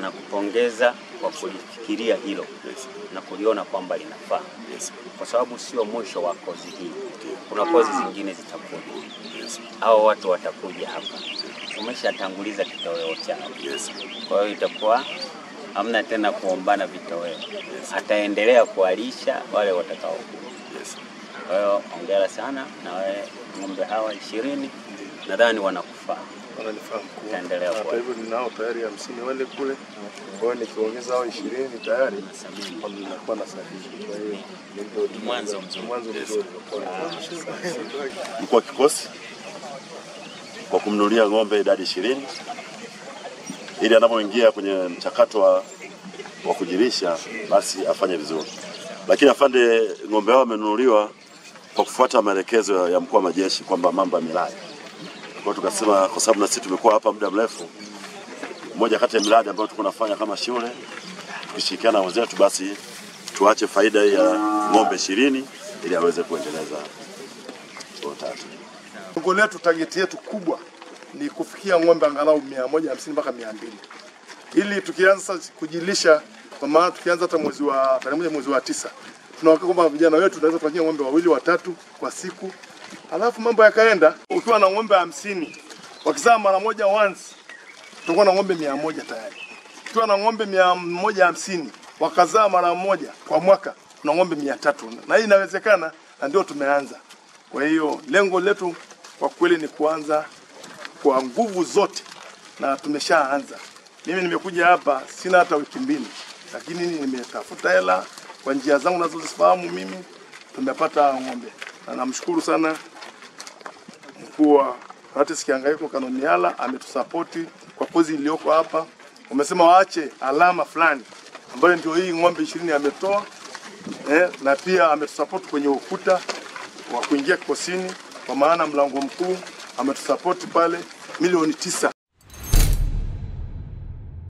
nakupongeza kwa kulifikiria hilo Yes. na kuliona kwamba linafaa, Yes. kwa sababu sio mwisho wa kozi hii. Kuna kozi zingine zitakuja, Yes. au watu watakuja hapa, umeshatanguliza kitoweo chao. Yes. Kwa hiyo itakuwa hamna tena kuombana vitoweo, yes. ataendelea kuwalisha wale watakao Yes. Kwa hiyo ongera sana na wewe, ng'ombe hawa ishirini nadhani wanakufaa. Wananifahamu hata hivyo ninao tayari hamsini wale kule, kwa hiyo nikiongeza hao ishirini tayari nakuwa na. Kwa hiyo Mwanzo mzuri. mwanzo. Mkuu wa kikosi kwa kumnunulia ng'ombe idadi ishirini ili anapoingia kwenye mchakato wa, wa kujilisha basi afanye vizuri. Lakini afande, ng'ombe hao amenunuliwa kwa kufuata maelekezo ya mkuu wa majeshi kwamba mambo ya. Kwa tukasema, kwa sababu na sisi tumekuwa hapa muda mrefu, moja kati ya miradi ambayo tuko nafanya kama shule tukishirikiana na wenzetu, basi tuache faida ya ng'ombe ishirini ili aweze kuendeleza utatu. Lengo letu tageti yetu kubwa ni kufikia ng'ombe angalau 150 mpaka 200 ili tukianza kujilisha, kwa maana tukianza hata mwezi wa tarehe moja mwezi wa tisa tunawaka kwamba vijana wetu tunaweza kufanyia ng'ombe wawili watatu kwa siku, alafu mambo yakaenda. Ukiwa na ng'ombe hamsini wakizaa mara moja once, tutakuwa na ng'ombe mia moja tayari. Ukiwa na ng'ombe mia moja hamsini wakazaa mara moja kwa mwaka, na ng'ombe mia tatu na hii inawezekana, na ndio tumeanza. Kwa hiyo lengo letu kwa kweli ni kuanza kwa nguvu zote, na tumeshaanza. Mimi nimekuja hapa sina hata wiki mbili, lakini nimetafuta hela kwa njia zangu nazozifahamu mimi, tumepata ng'ombe, na namshukuru sana mkuu wa Kihangaiko Kanoniala ametusapoti kwa kozi iliyoko hapa. Umesema waache alama fulani ambayo ndio hii ng'ombe ishirini ametoa eh, na pia ametusapoti kwenye ukuta wa kuingia kikosini, kwa maana mlango mkuu ametusapoti pale milioni tisa.